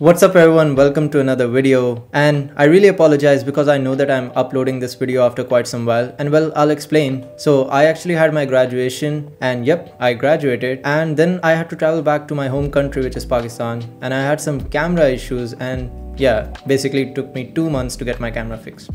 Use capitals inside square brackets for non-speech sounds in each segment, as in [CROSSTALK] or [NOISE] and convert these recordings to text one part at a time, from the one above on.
What's up everyone, welcome to another video. And I really apologize because I know that I'm uploading this video after quite some while. And well I'll explain. So I actually had my graduation and yep I graduated. And then I had to travel back to my home country which is Pakistan. And I had some camera issues and yeah basically it took me two months to get my camera fixed.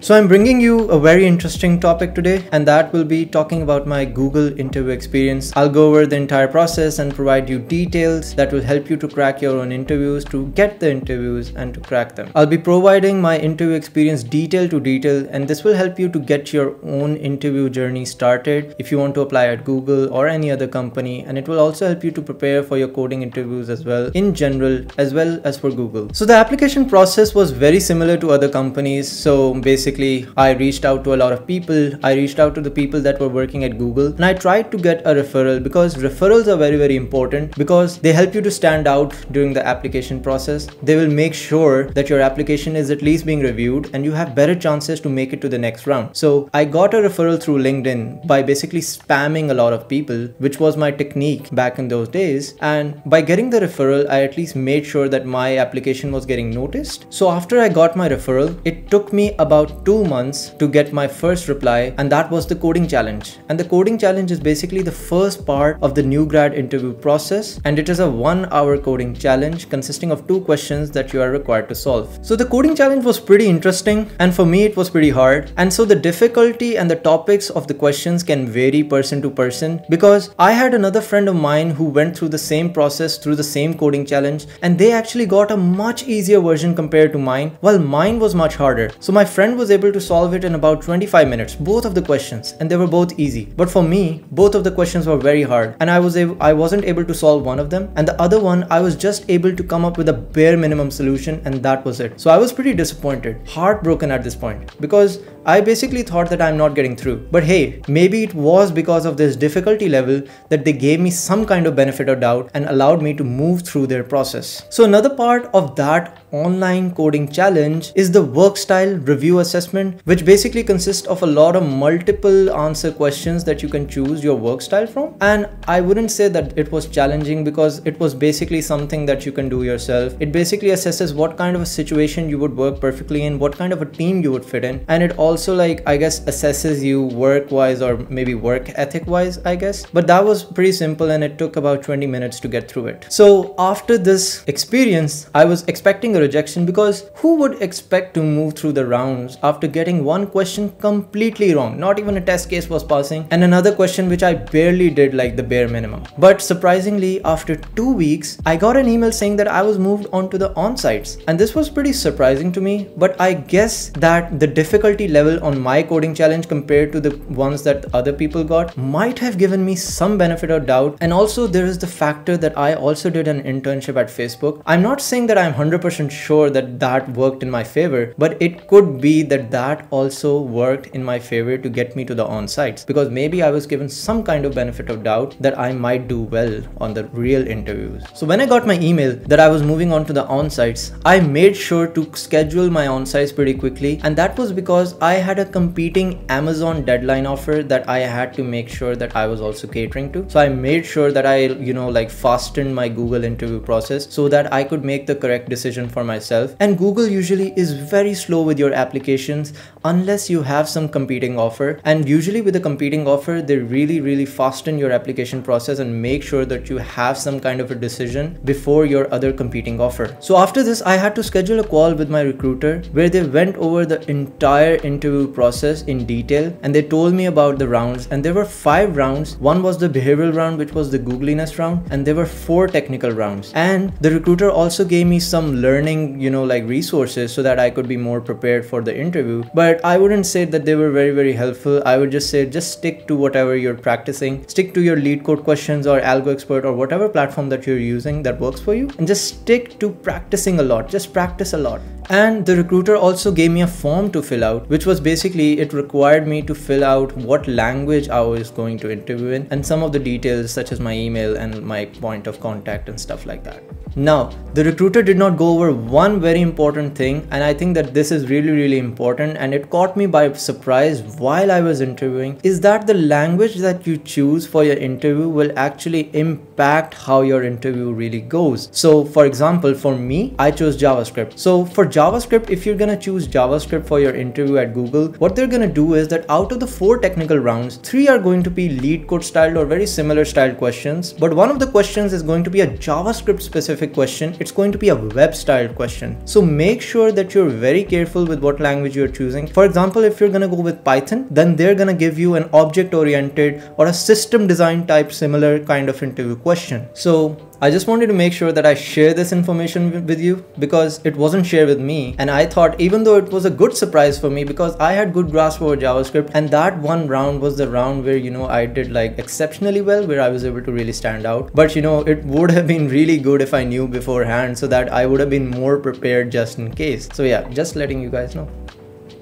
So I'm bringing you a very interesting topic today and that will be talking about my Google interview experience. I'll go over the entire process and provide you details that will help you to crack your own interviews, to get the interviews and to crack them. I'll be providing my interview experience detail to detail and this will help you to get your own interview journey started if you want to apply at Google or any other company and it will also help you to prepare for your coding interviews as well in general as well as for Google. So the application process was very similar to other companies. So basically basically I reached out to a lot of people. I reached out to the people that were working at Google and I tried to get a referral because referrals are very, very important because they help you to stand out during the application process. They will make sure that your application is at least being reviewed and you have better chances to make it to the next round. So I got a referral through LinkedIn by basically spamming a lot of people, which was my technique back in those days. And by getting the referral, I at least made sure that my application was getting noticed. So after I got my referral, it took me about two months to get my first reply and that was the coding challenge. And the coding challenge is basically the first part of the new grad interview process and it is a one hour coding challenge consisting of two questions that you are required to solve. So the coding challenge was pretty interesting and for me it was pretty hard. And so the difficulty and the topics of the questions can vary person to person because I had another friend of mine who went through the same process through the same coding challenge and they actually got a much easier version compared to mine while mine was much harder. So my friend was able to solve it in about 25 minutes, both of the questions, and they were both easy. But for me, both of the questions were very hard, and I was able, I wasn't able to solve one of them, and the other one I was just able to come up with a bare minimum solution, and that was it. So I was pretty disappointed, heartbroken at this point, because I basically thought that I'm not getting through. But hey, maybe it was because of this difficulty level that they gave me some kind of benefit of doubt and allowed me to move through their process. So another part of that online coding challenge is the work style review assessment, which basically consists of a lot of multiple answer questions that you can choose your work style from. And I wouldn't say that it was challenging because it was basically something that you can do yourself. It basically assesses what kind of a situation you would work perfectly in, what kind of a team you would fit in. And it also like, I guess, assesses you work wise or maybe work ethic wise, I guess. But that was pretty simple and it took about 20 minutes to get through it. So after this experience, I was expecting a rejection because who would expect to move through the rounds after getting one question completely wrong? Not even a test case was passing and another question which I barely did like the bare minimum. But surprisingly, after two weeks, I got an email saying that I was moved on to the on-sites and this was pretty surprising to me. But I guess that the difficulty level on my coding challenge compared to the ones that other people got might have given me some benefit or doubt. And also there is the factor that I also did an internship at Facebook. I'm not saying that I'm 100% sure that that worked in my favor, but it could be that that also worked in my favor to get me to the on-sites because maybe I was given some kind of benefit of doubt that I might do well on the real interviews. So when I got my email that I was moving on to the on-sites, I made sure to schedule my on-sites pretty quickly and that was because I had a competing Amazon deadline offer that I had to make sure that I was also catering to. So I made sure that I, you know, like fastened my Google interview process so that I could make the correct decision for myself. And Google usually is very slow with your applications unless you have some competing offer. And usually with a competing offer, they really, really fasten your application process and make sure that you have some kind of a decision before your other competing offer. So after this, I had to schedule a call with my recruiter where they went over the entire interview process in detail and they told me about the rounds and there were five rounds. One was the behavioral round, which was the Googliness round and there were four technical rounds. And the recruiter also gave me some learning you know, like resources so that I could be more prepared for the interview. But I wouldn't say that they were very, very helpful. I would just say just stick to whatever you're practicing, stick to your LeetCode questions or algo expert or whatever platform that you're using that works for you and just stick to practicing a lot. Just practice a lot. And the recruiter also gave me a form to fill out, which was basically it required me to fill out what language I was going to interview in and some of the details such as my email and my point of contact and stuff like that. Now, the recruiter did not go over one very important thing, and I think that this is really, really important, and it caught me by surprise while I was interviewing. Is that the language that you choose for your interview will actually impact how your interview really goes. So, for example, for me, I chose JavaScript. So, for JavaScript, if you're gonna choose JavaScript for your interview at Google, what they're gonna do is that out of the four technical rounds, three are going to be LeetCode styled or very similar styled questions, but one of the questions is going to be a JavaScript specific question, it's going to be a web styled question. So make sure that you're very careful with what language you're choosing. For example, if you're gonna go with Python, then they're gonna give you an object oriented or a system design type similar kind of interview question. So I just wanted to make sure that I share this information with you because it wasn't shared with me. And I thought even though it was a good surprise for me because I had good grasp over JavaScript and that one round was the round where you know I did like exceptionally well where I was able to really stand out. But you know it would have been really good if I knew beforehand so that I would have been more prepared just in case. So yeah just letting you guys know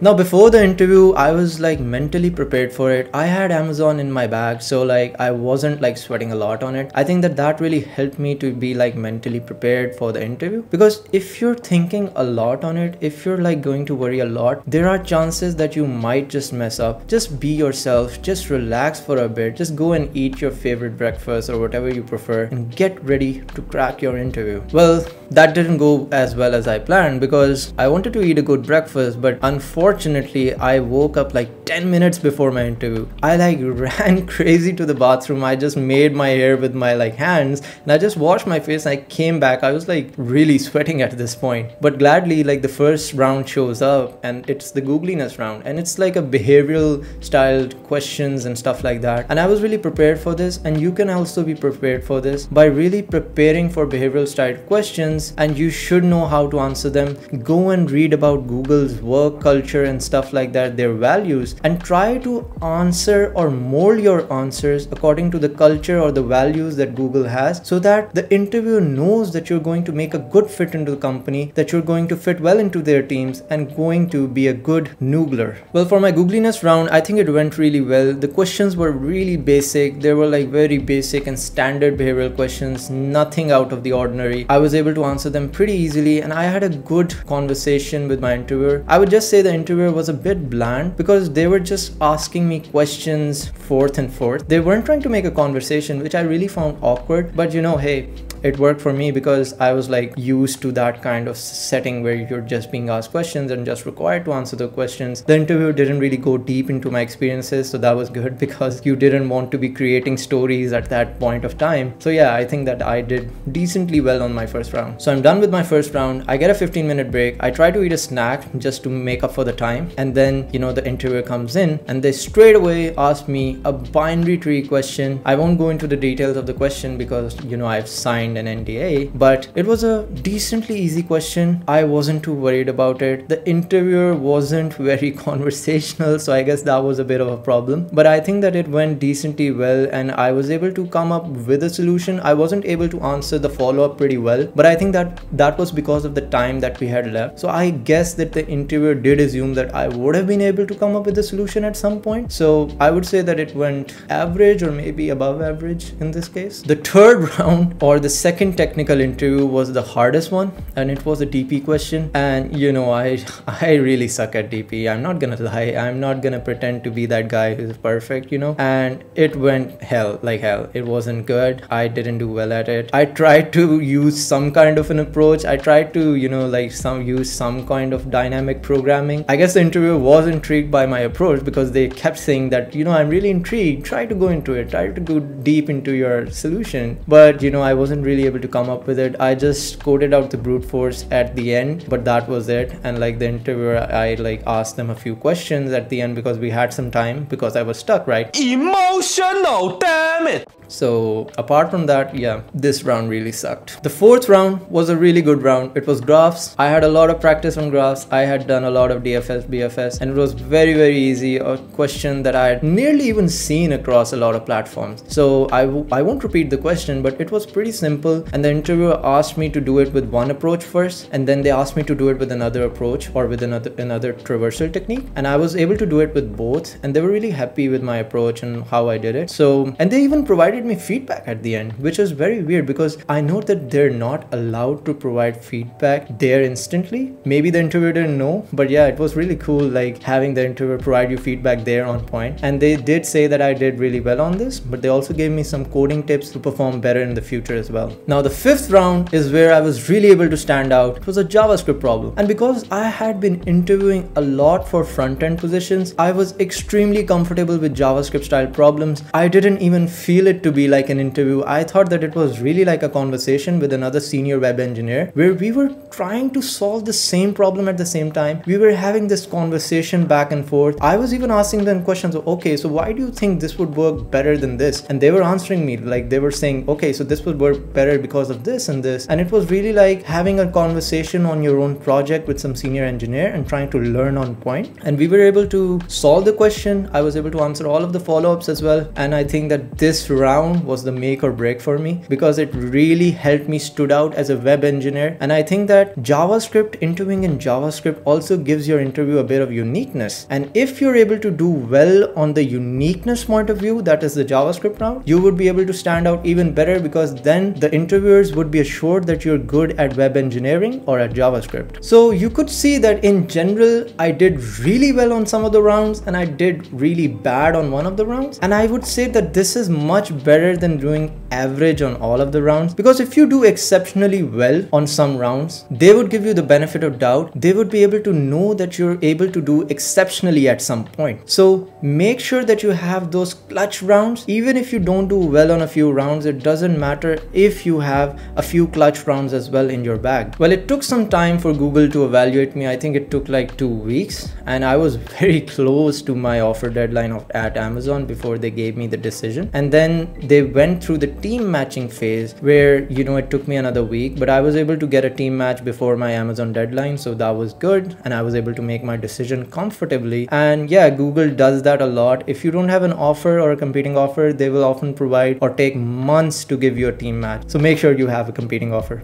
now before the interview, I was like mentally prepared for it. I had Amazon in my bag, so like I wasn't like sweating a lot on it. I think that that really helped me to be like mentally prepared for the interview because if you're thinking a lot on it, if you're like going to worry a lot, there are chances that you might just mess up. Just be yourself, just relax for a bit, just go and eat your favorite breakfast or whatever you prefer and get ready to crack your interview. Well, that didn't go as well as I planned because I wanted to eat a good breakfast, but unfortunately unfortunately, I woke up like 10 minutes before my interview. I like [LAUGHS] ran crazy to the bathroom. I just made my hair with my like hands and I just washed my face I came back. I was like really sweating at this point. But gladly, like the first round shows up and it's the googliness round and it's like a behavioral styled questions and stuff like that. And I was really prepared for this and you can also be prepared for this by really preparing for behavioral styled questions and you should know how to answer them. Go and read about Google's work culture culture and stuff like that, their values, and try to answer or mold your answers according to the culture or the values that Google has so that the interviewer knows that you're going to make a good fit into the company, that you're going to fit well into their teams and going to be a good noogler. Well, for my googliness round, I think it went really well. The questions were really basic. They were like very basic and standard behavioral questions, nothing out of the ordinary. I was able to answer them pretty easily and I had a good conversation with my interviewer. I would just say the interviewer was a bit bland because they were just asking me questions forth and forth. They weren't trying to make a conversation, which I really found awkward. But you know, hey, it worked for me because I was like used to that kind of setting where you're just being asked questions and just required to answer the questions. The interview didn't really go deep into my experiences, so that was good [LAUGHS] because you didn't want to be creating stories at that point of time. So yeah, I think that I did decently well on my first round. So I'm done with my first round. I get a 15 minute break. I try to eat a snack just to make up for the time. And then, you know, the interviewer comes in and they straight away ask me a binary tree question. I won't go into the details of the question because, you know, I've signed signed an NDA, but it was a decently easy question. I wasn't too worried about it. The interviewer wasn't [LAUGHS] very conversational, so I guess that was a bit of a problem. But I think that it went decently well and I was able to come up with a solution. I wasn't able to answer the follow-up pretty well, but I think that that was because of the time that we had left. So I guess that the interviewer did assume that I would have been able to come up with a solution at some point. So I would say that it went average or maybe above average in this case. The third [LAUGHS] round or the second technical interview was the hardest one and it was a DP question. And you know I [LAUGHS] I really suck at DP I'm not gonna lie. I'm not gonna pretend to be that guy who's perfect you know? And it went hell like hell. It wasn't good. I didn't do well at it. I tried to use some kind of an approach. I tried to you know like some use some kind of dynamic programming. I guess the interviewer was intrigued by my approach because they kept saying that you know I'm really intrigued. Try to go into it. Try to go deep into your solution. But you know I wasn't really able to come up with it. I just coded out the brute force at the end, but that was it. And like the interviewer, I like asked them a few questions at the end because we had some time because I was stuck, right? Emotional, damn it! So apart from that, yeah, this round really sucked. The fourth round was a really good round. It was graphs. I had a lot of practice on graphs. I had done a lot of DFS, BFS, and it was very, very easy. A question that I had nearly even seen across a lot of platforms. So I w I won't repeat the question, but it was pretty simple simple and the interviewer asked me to do it with one approach first and then they asked me to do it with another approach or with another another traversal technique and I was able to do it with both and they were really happy with my approach and how I did it. So and they even provided me feedback at the end which was very weird because I know that they're not allowed to provide feedback there instantly. Maybe the interviewer didn't know but yeah it was really cool like having the interviewer provide you feedback there on point and they did say that I did really well on this but they also gave me some coding tips to perform better in the future as well. Now the fifth round is where I was really able to stand out. It was a JavaScript problem. And because I had been interviewing a lot for front-end positions, I was extremely comfortable with JavaScript style problems. I didn't even feel it to be like an interview. I thought that it was really like a conversation with another senior web engineer where we were trying to solve the same problem at the same time. We were having this conversation back and forth. I was even asking them questions, okay, so why do you think this would work better than this? And they were answering me like they were saying, okay, so this would work better because of this and this. And it was really like having a conversation on your own project with some senior engineer and trying to learn on point. And we were able to solve the question. I was able to answer all of the follow-ups as well. And I think that this round was the make or break for me because it really helped me stood out as a web engineer. And I think that JavaScript interviewing in JavaScript also gives your interview a bit of uniqueness. And if you're able to do well on the uniqueness point of view, that is the JavaScript round, you would be able to stand out even better because then the interviewers would be assured that you're good at web engineering or at JavaScript. So you could see that in general, I did really well on some of the rounds and I did really bad on one of the rounds. And I would say that this is much better than doing average on all of the rounds because if you do exceptionally well on some rounds, they would give you the benefit of doubt. They would be able to know that you're able to do exceptionally at some point. So make sure that you have those clutch rounds. Even if you don't do well on a few rounds, it doesn't matter if you have a few clutch rounds as well in your bag. Well, it took some time for Google to evaluate me. I think it took like two weeks and I was [LAUGHS] very close to my offer deadline of, at Amazon before they gave me the decision. And then they went through the team matching phase where, you know, it took me another week, but I was able to get a team match before my Amazon deadline. So that was good. And I was able to make my decision comfortably. And yeah, Google does that a lot. If you don't have an offer or a competing offer, they will often provide or take months to give you a team match. So make sure you have a competing offer.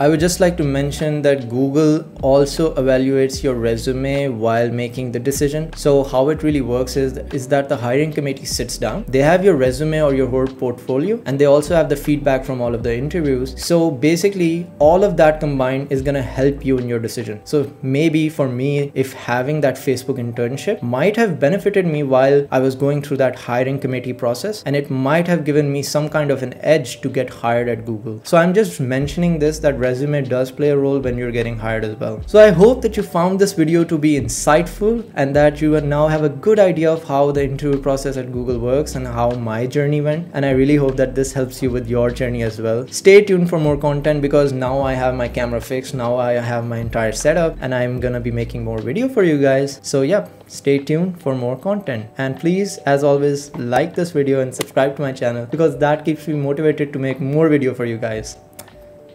I would just like to mention that Google also evaluates your resume while making the decision. So how it really works is, is that the hiring committee sits down, they have your resume or your whole portfolio, and they also have the feedback from all of the interviews. So basically all of that combined is gonna help you in your decision. So maybe for me, if having that Facebook internship might have benefited me while I was going through that hiring committee process, and it might have given me some kind of an edge to get hired at Google. So I'm just mentioning this that resume does play a role when you're getting hired as well. So I hope that you found this video to be insightful and that you now have a good idea of how the interview process at Google works and how my journey went. And I really hope that this helps you with your journey as well. Stay tuned for more content because now I have my camera fixed. Now I have my entire setup and I'm gonna be making more video for you guys. So yep, stay tuned for more content. And please, as always, like this video and subscribe to my channel because that keeps me motivated to make more video for you guys.